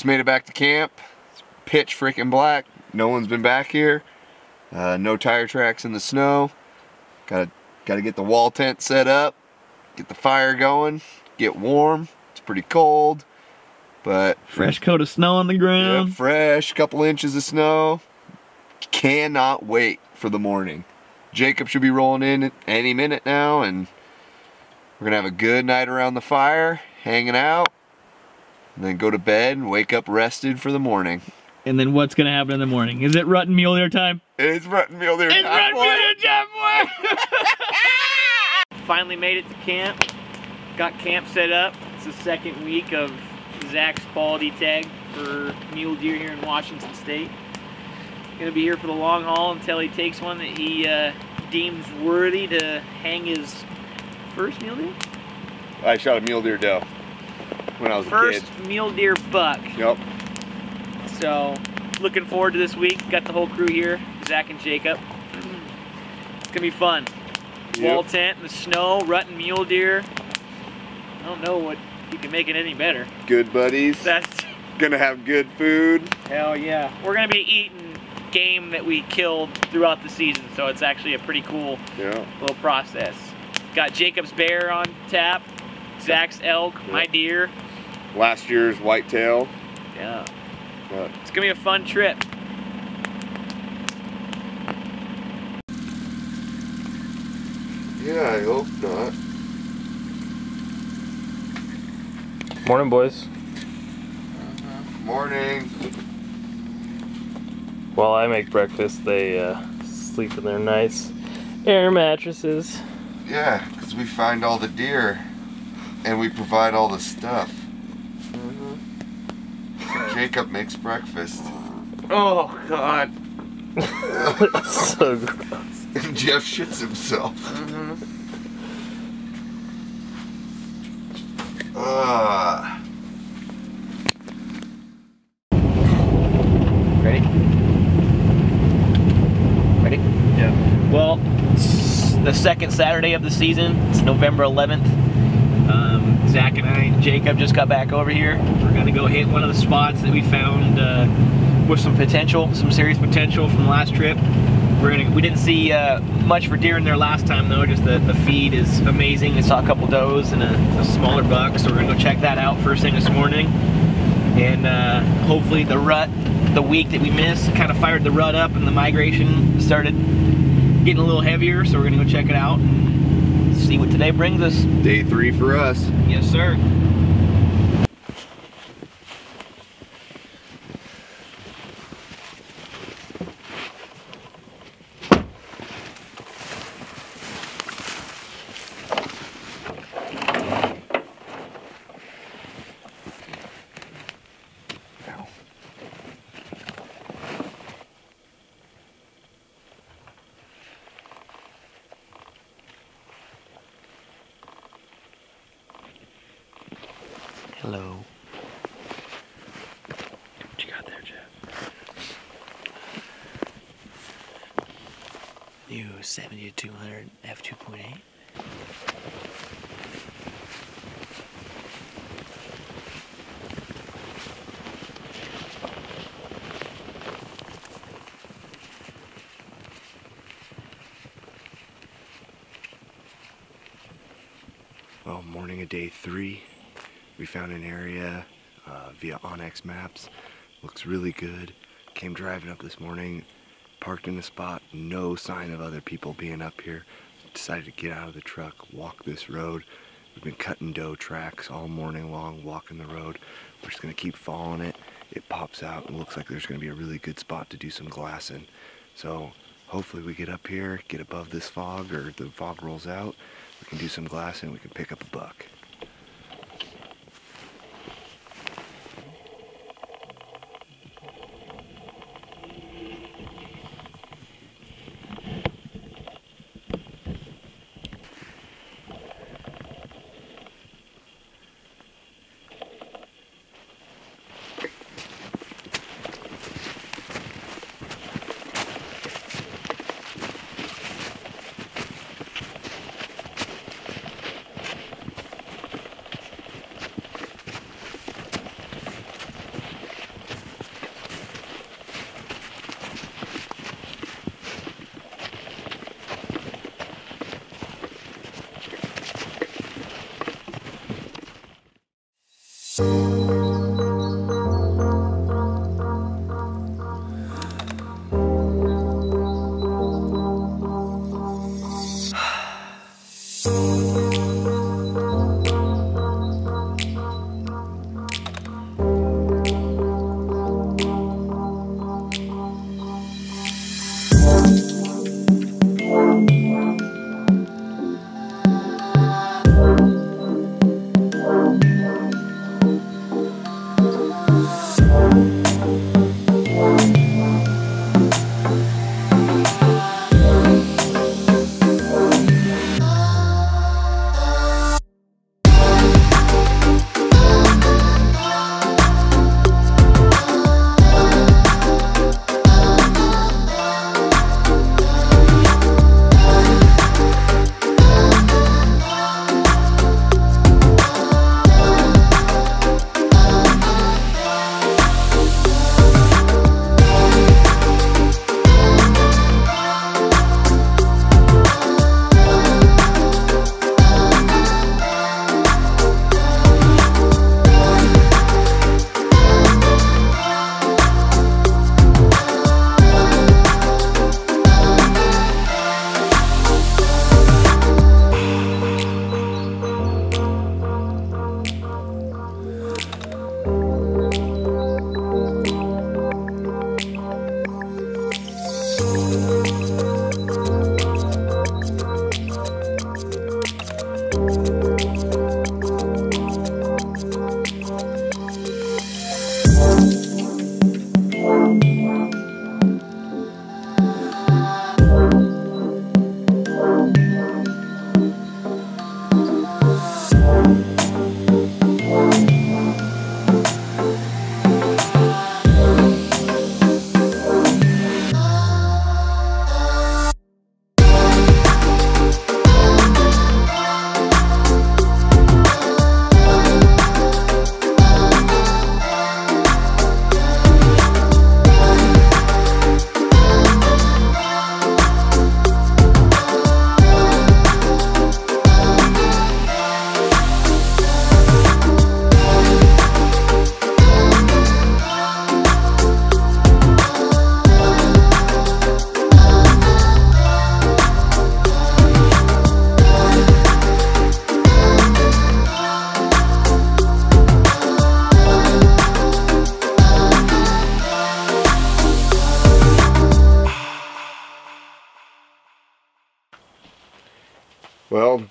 just made it back to camp. It's pitch freaking black. No one's been back here. Uh, no tire tracks in the snow. Gotta, gotta get the wall tent set up, get the fire going, get warm. It's pretty cold, but fresh coat of snow on the ground. Yeah, fresh, couple inches of snow. Cannot wait for the morning. Jacob should be rolling in any minute now, and we're gonna have a good night around the fire, hanging out, and then go to bed and wake up rested for the morning. And then what's gonna happen in the morning? Is it rut and mule deer time? It's rut and mule deer it's time. It's rut and mule deer time, boy! Finally made it to camp. Got camp set up. It's the second week of Zack's quality tag for mule deer here in Washington State. Gonna be here for the long haul until he takes one that he uh, deems worthy to hang his first mule deer? I shot a mule deer doe when I was first a kid. Mule deer buck. Yep. So, looking forward to this week. Got the whole crew here, Zack and Jacob. It's gonna be fun. Yep. Wall tent in the snow, rutting mule deer. I don't know what you can make it any better. Good buddies. That's gonna have good food. Hell yeah. We're gonna be eating game that we killed throughout the season, so it's actually a pretty cool yeah. little process. Got Jacob's bear on tap, Zack's elk, yeah. my deer. Last year's whitetail. Yeah. But it's gonna be a fun trip. Yeah, I hope not. Morning, boys. Uh -huh. Morning. While I make breakfast, they uh, sleep in their nice air mattresses. Yeah, because we find all the deer and we provide all the stuff. So Jacob makes breakfast. Oh, God. so gross. And Jeff shits himself. Mm -hmm. uh. Ready? Ready? Yeah. Well, the second Saturday of the season. It's November 11th. Zack and I and Jacob just got back over here. We're gonna go hit one of the spots that we found uh, with some potential, some serious potential from last trip. We're gonna, we didn't see uh, much for deer in there last time though, just the, the feed is amazing. We saw a couple does and a, a smaller buck, so we're gonna go check that out first thing this morning. And uh, hopefully the rut, the week that we missed, kind of fired the rut up and the migration started getting a little heavier, so we're gonna go check it out see what today brings us. Day three for us. Yes, sir. Hello. What you got there, Jeff? New 7200 f2.8. Well, morning of day three. We found an area uh, via onX Maps. Looks really good. Came driving up this morning, parked in the spot, no sign of other people being up here. Decided to get out of the truck, walk this road. We've been cutting doe tracks all morning long, walking the road. We're just gonna keep following it. It pops out and looks like there's gonna be a really good spot to do some glassing. So hopefully we get up here, get above this fog, or the fog rolls out. We can do some glassing, and we can pick up a buck.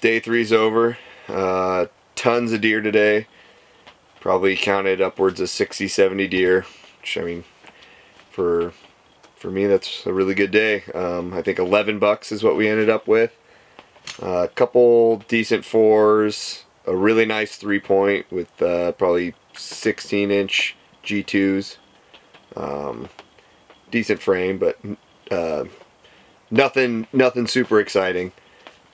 Day three's over. Uh, tons of deer today. Probably counted upwards of 60, 70 deer. Which, I mean, for for me, that's a really good day. Um, I think 11 bucks is what we ended up with. Uh, a couple decent fours, a really nice three point with uh, probably 16 inch G2s. Um, decent frame, but uh, nothing nothing super exciting.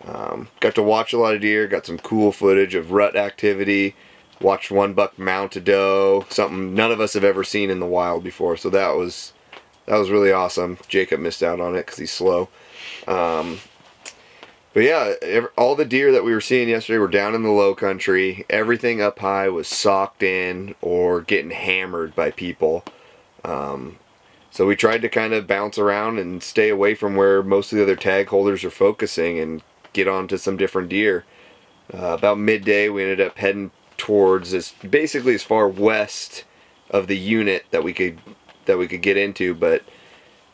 Um, got to watch a lot of deer, got some cool footage of rut activity, watched one buck mount a doe, something none of us have ever seen in the wild before, so that was that was really awesome. Jacob missed out on it because he's slow. Um, but yeah, all the deer that we were seeing yesterday were down in the low country. Everything up high was socked in or getting hammered by people. Um, so we tried to kind of bounce around and stay away from where most of the other tag holders are focusing and get onto some different deer. Uh, about midday, we ended up heading towards as basically as far west of the unit that we could that we could get into, but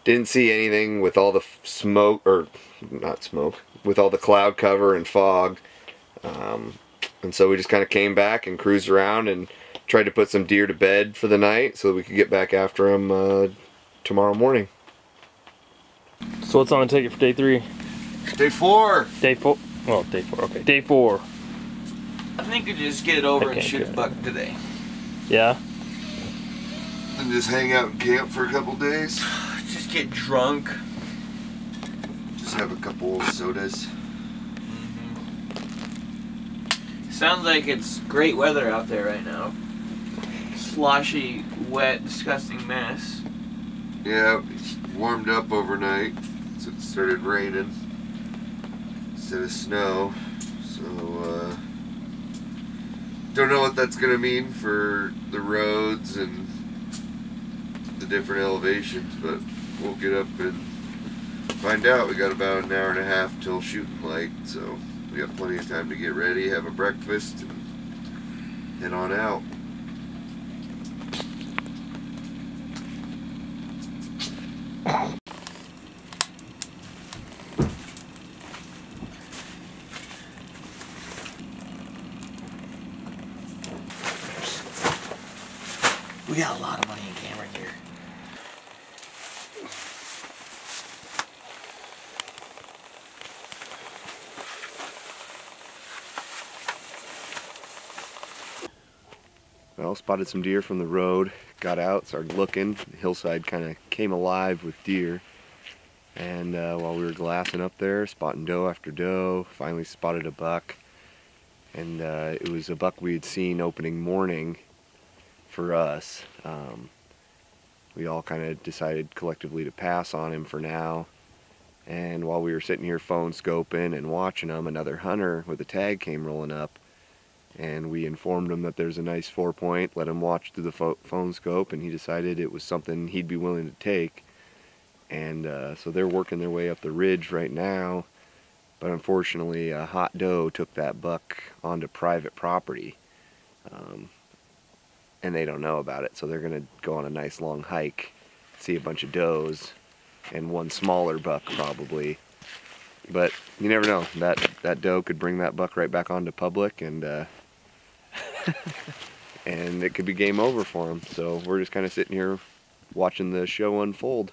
didn't see anything with all the smoke or not smoke with all the cloud cover and fog. Um, and so we just kind of came back and cruised around and tried to put some deer to bed for the night so that we could get back after them uh, tomorrow morning. So what's on the ticket for day three? Day four. Day four. Well, day four. Okay, day four. I think we just get it over and shoot good. the buck today. Yeah. And just hang out and camp for a couple days. Just get drunk. Just have a couple sodas. Mm-hmm. Sounds like it's great weather out there right now. Sloshy, wet, disgusting mess. Yeah, it's warmed up overnight, so it started raining instead of snow. So, uh, don't know what that's gonna mean for the roads and the different elevations, but we'll get up and find out. We got about an hour and a half till shooting light, so we got plenty of time to get ready, have a breakfast, and head on out. We got a lot of money in camera gear. Well, spotted some deer from the road, got out, started looking. The hillside kind of came alive with deer. And uh, while we were glassing up there, spotting doe after doe, finally spotted a buck. And uh, it was a buck we had seen opening morning for us. Um, we all kind of decided collectively to pass on him for now. And while we were sitting here phone scoping and watching him, another hunter with a tag came rolling up and we informed him that there's a nice four point let him watch through the pho- phone scope and he decided it was something he'd be willing to take. And uh, so they're working their way up the ridge right now but unfortunately a hot doe took that buck onto private property um, and they don't know about it. So they're going to go on a nice long hike see a bunch of does and one smaller buck probably. But you never know that that doe could bring that buck right back onto public and uh, and it could be game over for him. So we're just kind of sitting here watching the show unfold.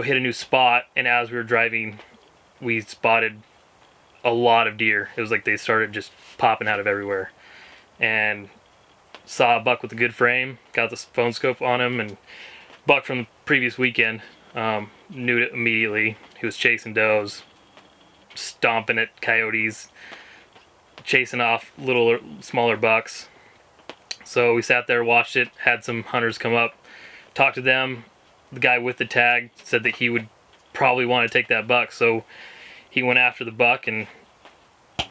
Go hit a new spot, and as we were driving, we spotted a lot of deer. It was like they started just popping out of everywhere, and saw a buck with a good frame. Got the phone scope on him, and buck from the previous weekend. Um, knew it immediately. He was chasing does, stomping at coyotes, chasing off little smaller bucks. So we sat there, watched it, had some hunters come up, talked to them. The guy with the tag said that he would probably want to take that buck, so he went after the buck and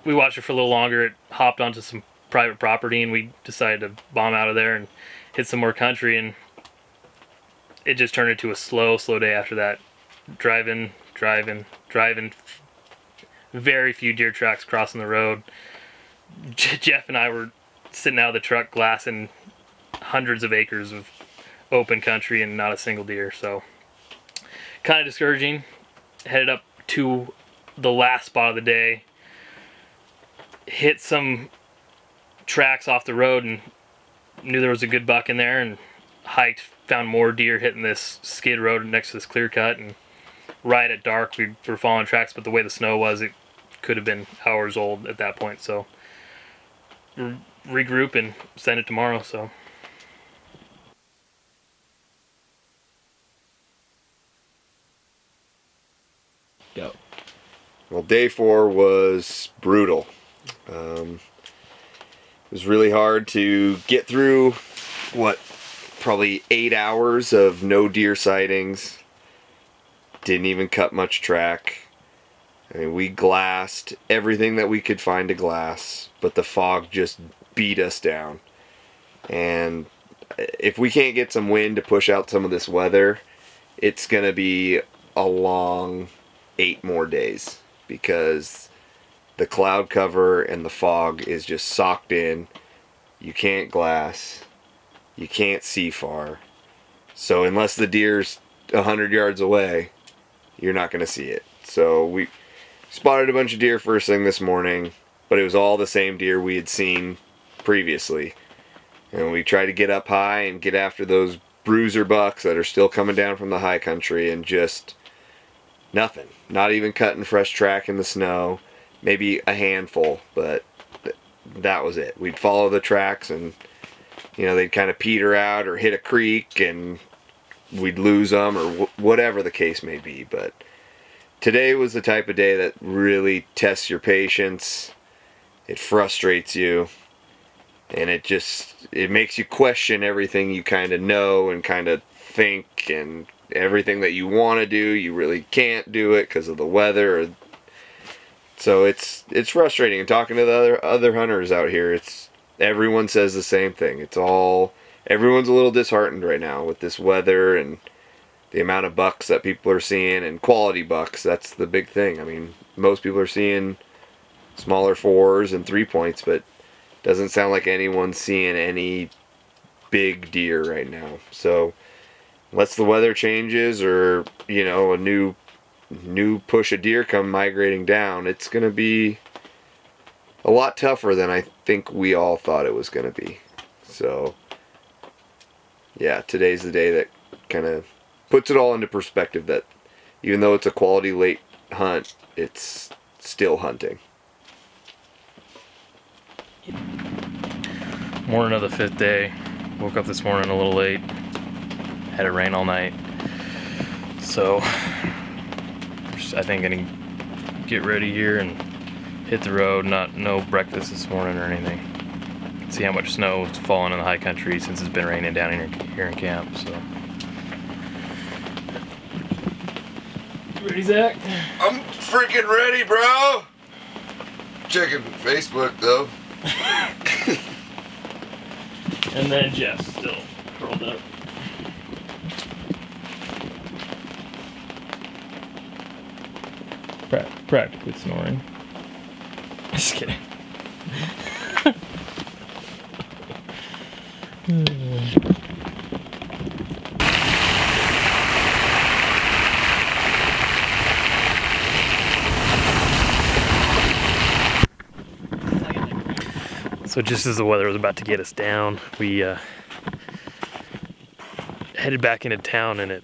we watched it for a little longer. It hopped onto some private property and we decided to bomb out of there and hit some more country and it just turned into a slow, slow day after that. Driving, driving, driving. Very few deer tracks crossing the road. Jeff and I were sitting out of the truck glassing hundreds of acres of open country and not a single deer. So kind of discouraging. Headed up to the last spot of the day. Hit some tracks off the road and knew there was a good buck in there and hiked, found more deer hitting this skid road next to this clear cut and right at dark we were following tracks but the way the snow was it could have been hours old at that point so regroup and send it tomorrow so Go. Well, day four was brutal. Um, it was really hard to get through what probably eight hours of no deer sightings. Didn't even cut much track. I mean, we glassed everything that we could find to glass, but the fog just beat us down. And if we can't get some wind to push out some of this weather, it's going to be a long eight more days because the cloud cover and the fog is just socked in. You can't glass. You can't see far. So unless the deer's 100 yards away, you're not going to see it. So we spotted a bunch of deer first thing this morning, but it was all the same deer we had seen previously. And we tried to get up high and get after those bruiser bucks that are still coming down from the high country and just nothing. Not even cutting fresh track in the snow. Maybe a handful, but th that was it. We'd follow the tracks and you know they'd kind of peter out or hit a creek and we'd lose them or whatever the case may be. But today was the type of day that really tests your patience. It frustrates you and it just it makes you question everything you kind of know and kind of think and everything that you want to do you really can't do it because of the weather or, so it's it's frustrating. And talking to the other other hunters out here it's everyone says the same thing. It's all everyone's a little disheartened right now with this weather and the amount of bucks that people are seeing and quality bucks. That's the big thing. I mean most people are seeing smaller fours and three points but doesn't sound like anyone's seeing any big deer right now. So unless the weather changes or you know a new new push of deer come migrating down it's gonna be a lot tougher than I think we all thought it was gonna be. So yeah today's the day that kind of puts it all into perspective that even though it's a quality late hunt it's still hunting. Morning of the fifth day. Woke up this morning a little late had it rain all night. So, just, I think gonna get ready here and hit the road. Not no breakfast this morning or anything. See how much snow is falling in the high country since it's been raining down here, here in camp. So, you ready, Zack? I'm freaking ready, bro. Checking Facebook though. and then Jeff still curled up. Practically snoring. Just kidding. So just as the weather was about to get us down, we uh, headed back into town and it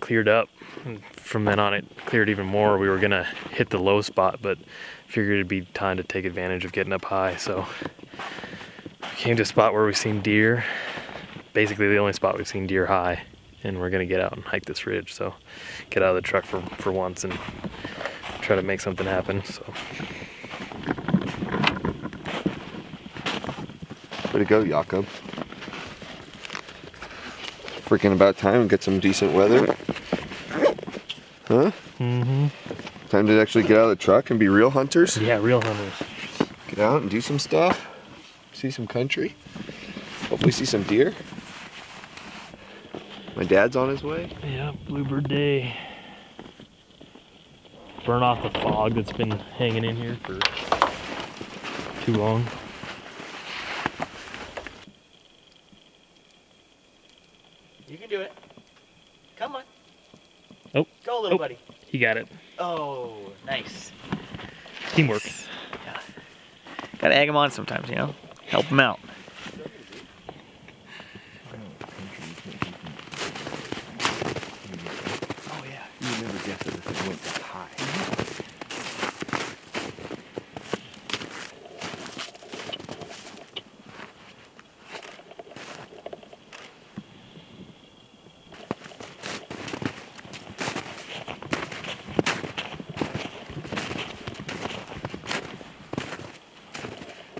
cleared up. And from then on, it cleared even more. We were gonna hit the low spot, but figured it'd be time to take advantage of getting up high. So we came to a spot where we've seen deer. Basically, the only spot we've seen deer high, and we're gonna get out and hike this ridge. So get out of the truck for for once and try to make something happen. So Way to go, Jacob. Freaking about time and get some decent weather. Huh? Mm-hmm. Time to actually get out of the truck and be real hunters. yeah, real hunters. Get out and do some stuff. See some country. Hopefully see some deer. My dad's on his way. Yeah, bluebird day. Burn off the fog that's been hanging in here for too long. You can do it. Come on. Oh. Go, little Oh. buddy. He got it. Oh, nice. Teamwork. Gotta egg him on sometimes, you know? Help him out. Oh, yeah. You would never guess that this thing went that high.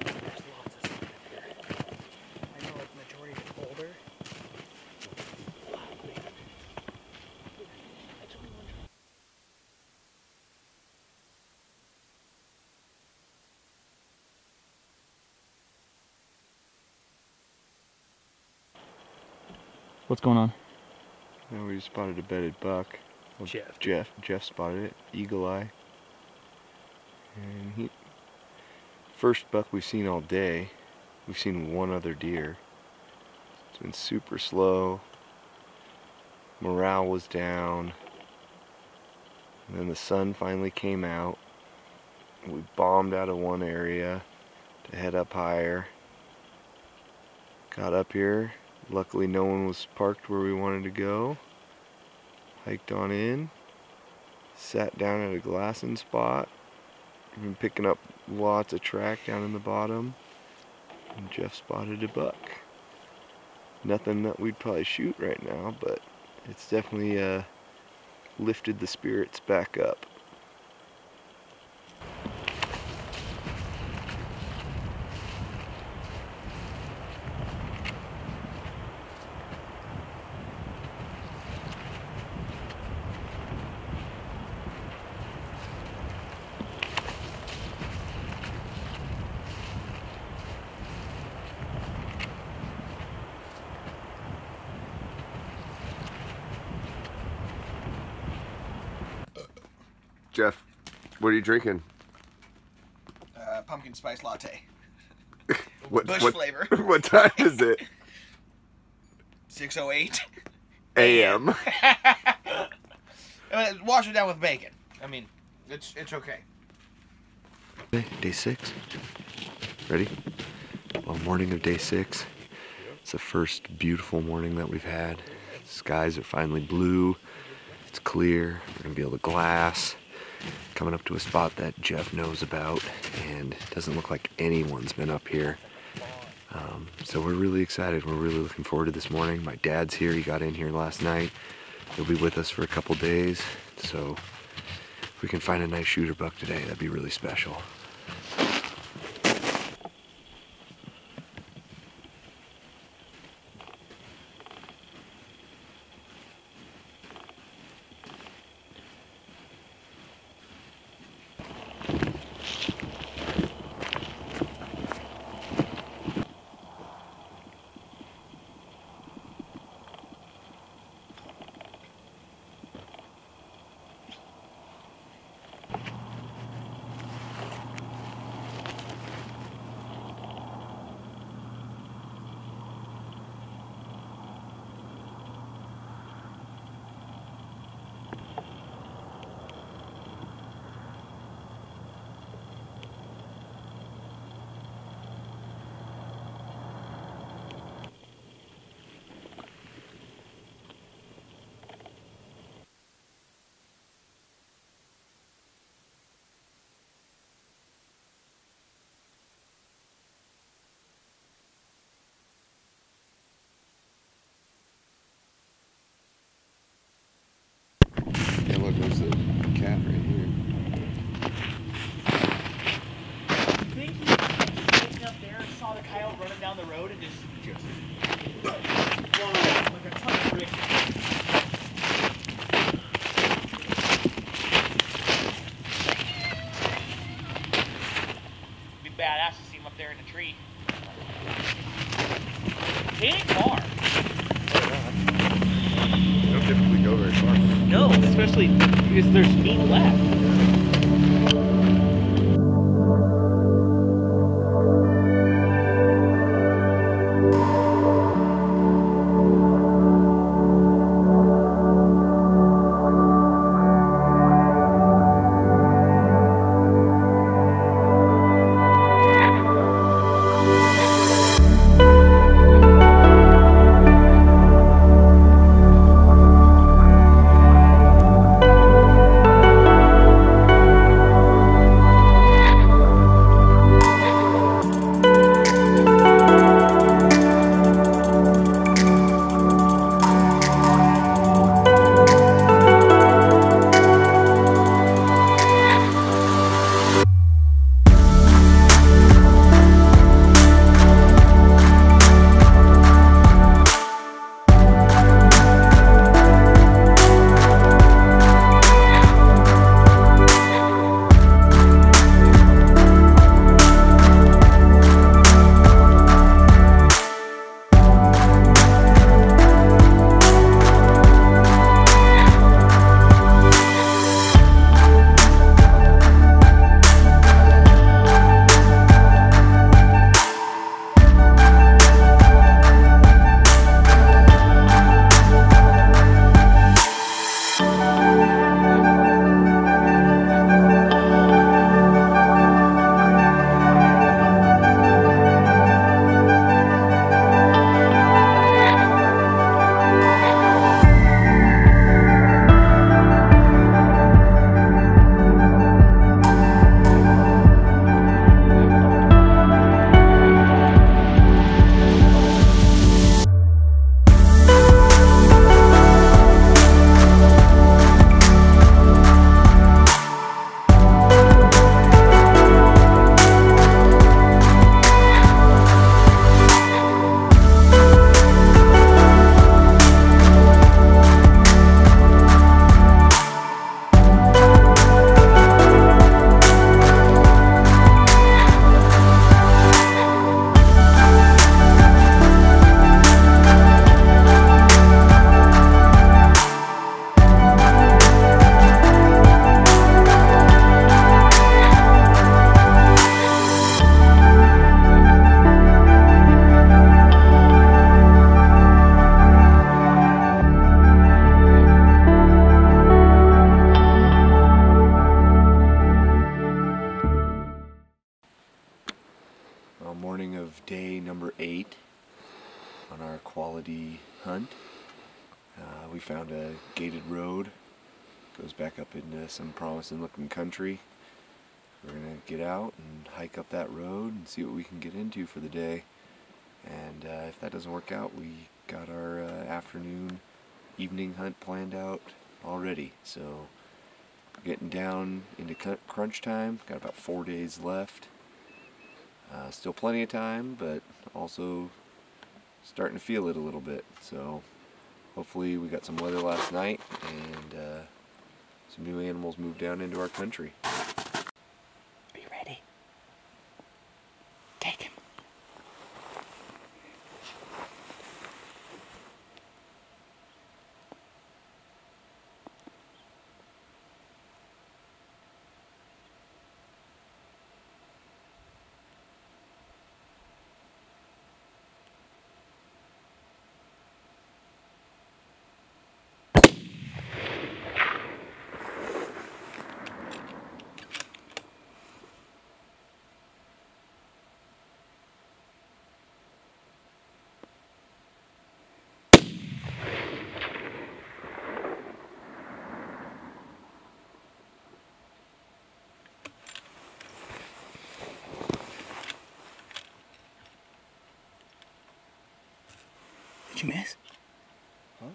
There's lots of stuff in here. I know like majority is older. What's going on? Now we spotted a bedded buck. Well, Jeff. Jeff. Jeff spotted it. Eagle eye. And he. First buck we've seen all day. We've seen one other deer. It's been super slow. Morale was down. And then the sun finally came out. We bombed out of one area to head up higher. Got up here. Luckily, no one was parked where we wanted to go. Hiked on in. Sat down at a glassing spot. Been picking up lots of track down in the bottom. And Jeff spotted a buck. Nothing that we'd probably shoot right now, but it's definitely uh, lifted the spirits back up. Jeff, what are you drinking? Uh, pumpkin spice latte. What, Bush what, flavor. what time is it? 608. AM. Uh, Wash it down with bacon. I mean, it's it's okay. Day six. Ready? Well, morning of day six. It's the first beautiful morning that we've had. Skies are finally blue. It's clear. We're gonna be able to glass. Coming up to a spot that Jeff knows about, and doesn't look like anyone's been up here. Um, so we're really excited. We're really looking forward to this morning. My dad's here. He got in here last night. He'll be with us for a couple days. So if we can find a nice shooter buck today, that'd be really special. Morning of day number eight on our quality hunt. Uh, we found a gated road. Goes back up into some promising looking country. We're gonna get out and hike up that road and see what we can get into for the day. And uh, if that doesn't work out, we got our uh, afternoon, evening hunt planned out already. So getting down into crunch time. Got about four days left. Uh, still plenty of time, but also starting to feel it a little bit. So hopefully we got some weather last night and uh, some new animals moved down into our country. Are you ready? Take him. Did you miss? Huh?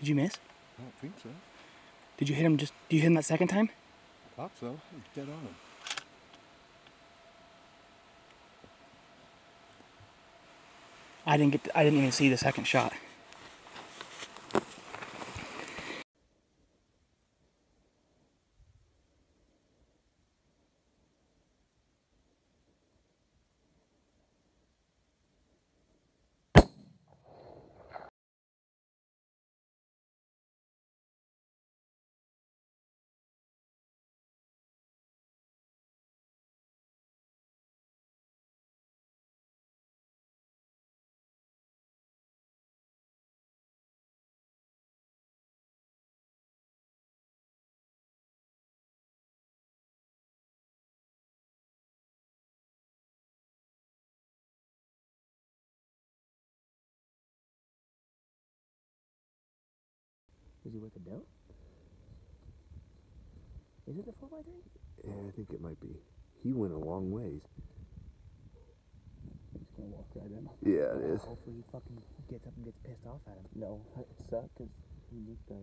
Did you miss? I don't think so. Did you hit him just did you hit him that second time? I thought so. He's Dead on him. I didn't get. I didn't even see the second shot. Is he with the doe? Is it the 4x3? Yeah, I think it might be. He went a long ways. He's gonna walk right in. Yeah, it is. Hopefully he fucking gets up and gets pissed off at him. No, it sucked because he missed the.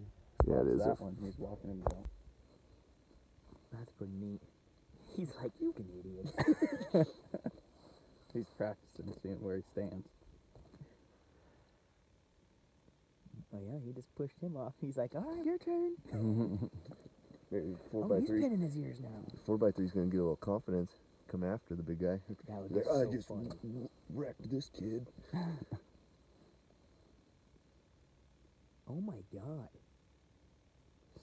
Yeah, it is. That a- one, he's walking himself. That's pretty neat. He's like, you can idiot. He's practicing, seeing where he stands. Oh yeah, he just pushed him off. He's like, all right, your turn. Maybe four oh, by he's three. pinning his ears now. Four by three's gonna get a little confidence. Come after the big guy. That would be like, so I just funny. wrecked this kid. Oh my god.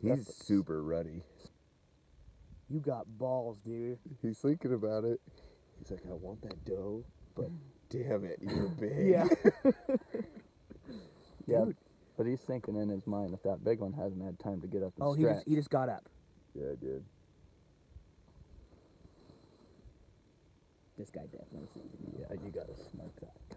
He's super ruddy. You got balls, dude. He's thinking about it. He's like, I want that doe, but damn it, you're big. Yeah. Yeah, Dude. But he's thinking in his mind that that big one hasn't had time to get up and Oh, he stretch. just, he just got up. yeah, I did. This guy definitely. Yeah, you gotta smoke that guy.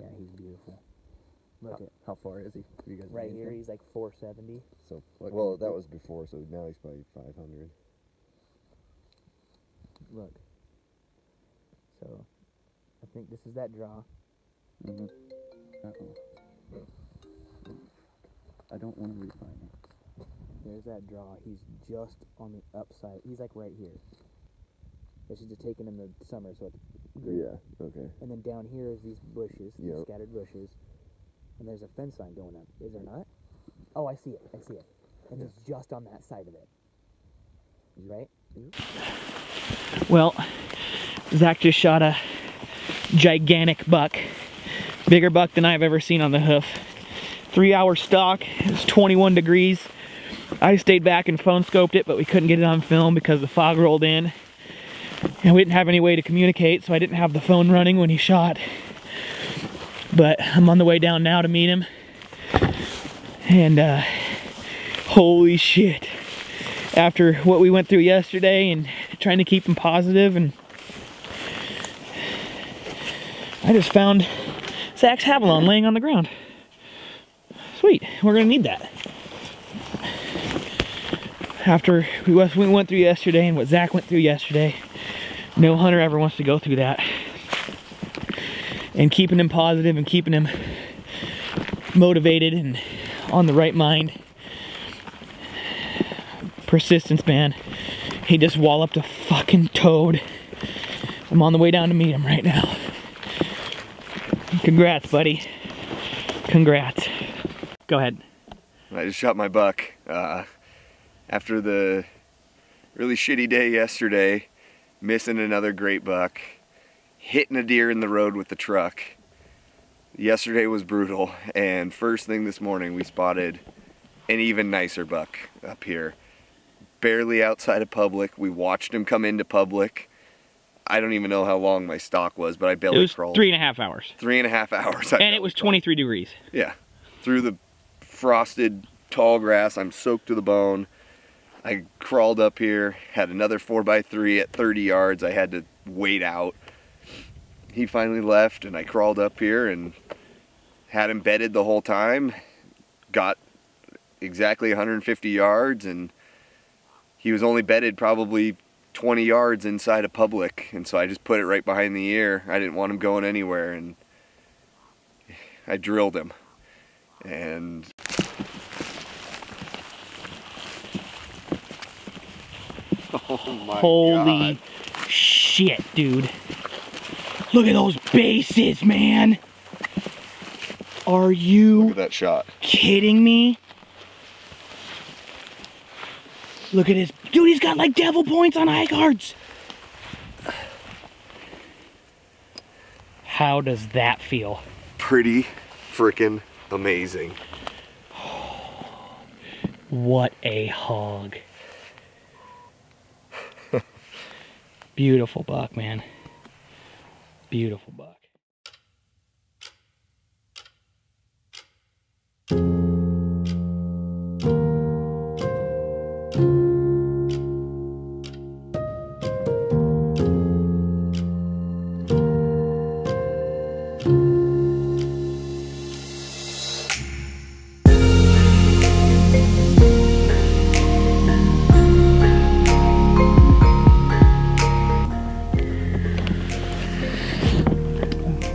Yeah, he's beautiful. Look How, at how far is he? You guys right here. him? He's like 470. So what Well, that was before, so now he's probably 500. Look. So, I think this is that draw. Mm -hmm. Uh-oh. I don't want to refinance. There's that draw. He's just on the upside. He's like right here. This is just taken in the summer, so it's green. Yeah, okay. And then down here is these bushes, these Yep. scattered bushes, and there's a fence line going up. Is there not? Oh, I see it. I see it. And it's just on that side of it. Right. Well, Zack just shot a gigantic buck. Bigger buck than I've ever seen on the hoof. Three hour stalk, it's 21 degrees. I stayed back and phone scoped it, but we couldn't get it on film because the fog rolled in. And we didn't have any way to communicate, so I didn't have the phone running when he shot. But I'm on the way down now to meet him. And uh, holy shit after what we went through yesterday and trying to keep him positive and I just found Zack's Havalon laying on the ground. Sweet, we're gonna need that. After we went we went through yesterday and what Zach went through yesterday, no hunter ever wants to go through that. And keeping him positive and keeping him motivated and on the right mind persistence, man. He just walloped a fucking toad. I'm on the way down to meet him right now. Congrats, buddy. Congrats. Go ahead. I just shot my buck. Uh, after the really shitty day yesterday, missing another great buck, hitting a deer in the road with the truck. Yesterday was brutal, and first thing this morning we spotted an even nicer buck up here. Barely outside of public. We watched him come into public. I don't even know how long my stalk was, but I belly It was crawled. three and a half hours. Three and a half hours. I And it was crawled. 23 degrees. Yeah. Through the frosted tall grass, I'm soaked to the bone. I crawled up here, had another 4x3 at 30 yards. I had to wait out. He finally left, and I crawled up here and had him bedded the whole time. Got exactly 150 yards, and he was only bedded probably 20 yards inside of public. And so I just put it right behind the ear. I didn't want him going anywhere, and I drilled him and oh my Holy God. shit, dude. Look at those bases, man. Are you look at that shot kidding me? Look at his dude, he's got like devil points on eye guards. How does that feel? pretty freaking amazing What a hog. Beautiful buck, man. Beautiful buck.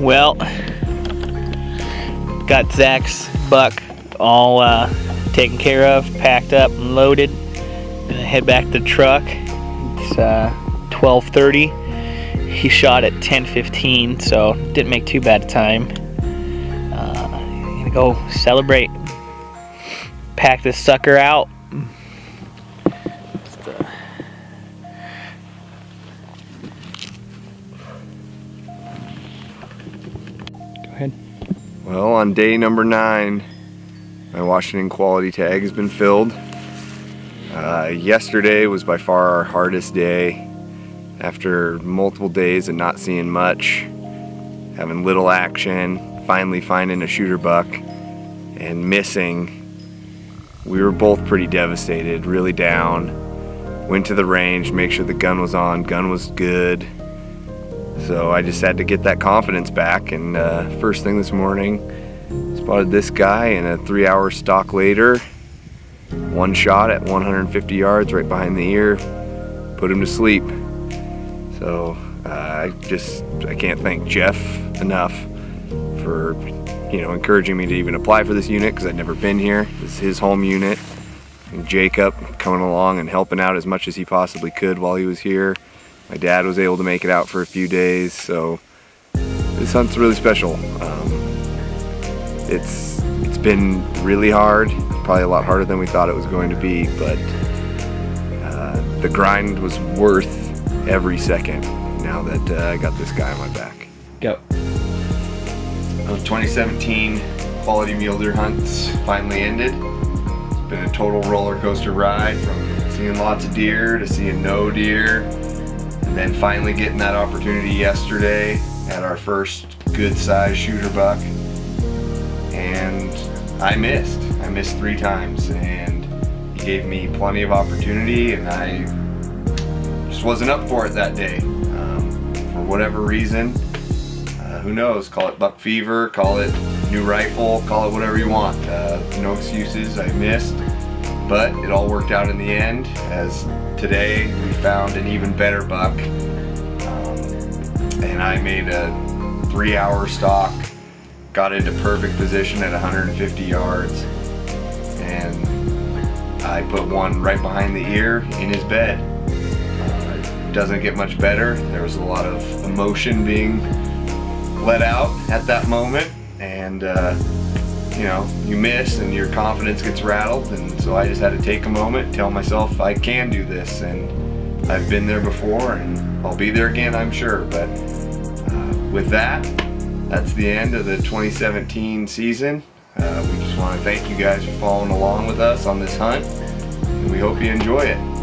Well, got Zack's buck all uh, taken care of, packed up and loaded. Gonna head back to the truck. It's uh, 12:30. He shot at 10:15, so didn't make too bad a time. Uh, gonna go celebrate. Pack this sucker out. Well on day number nine my Washington quality tag has been filled. Uh, yesterday was by far our hardest day. After multiple days and not seeing much having little action finally finding a shooter buck and missing we were both pretty devastated really down. Went to the range make sure the gun was on gun was good so I just had to get that confidence back. And uh, first thing this morning, spotted this guy, and a three-hour stalk later, one shot at 150 yards right behind the ear, put him to sleep. So uh, I just I can't thank Jeff enough for you know encouraging me to even apply for this unit because I'd never been here. This is his home unit. And Jacob coming along and helping out as much as he possibly could while he was here. My dad was able to make it out for a few days, so this hunt's really special. Um, it's it's been really hard, probably a lot harder than we thought it was going to be, but uh, the grind was worth every second now that uh, I got this guy on my back. Go. Those 2017 quality mule deer hunts finally ended. It's been a total roller coaster ride from seeing lots of deer to seeing no deer. And then finally getting that opportunity yesterday at our first good sized shooter buck. And I missed. I missed three times and he gave me plenty of opportunity and I just wasn't up for it that day. Um, for whatever reason, uh, who knows, call it buck fever, call it new rifle, call it whatever you want. Uh, no excuses, I missed. But it all worked out in the end as today we found an even better buck. Um, and I made a three hour stalk, got into perfect position at 150 yards. And I put one right behind the ear in his bed. Uh, it doesn't get much better. There was a lot of emotion being let out at that moment and uh, you know you miss and your confidence gets rattled and so I just had to take a moment tell myself I can do this and I've been there before and I'll be there again, I'm sure. But uh, with that, that's the end of the 2017 season. Uh, we just want to thank you guys for following along with us on this hunt, and we hope you enjoy it.